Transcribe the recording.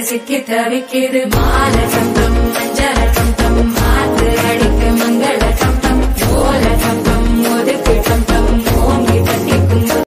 சிக்கி தவிக்கிது மாலை சந்தோஷம்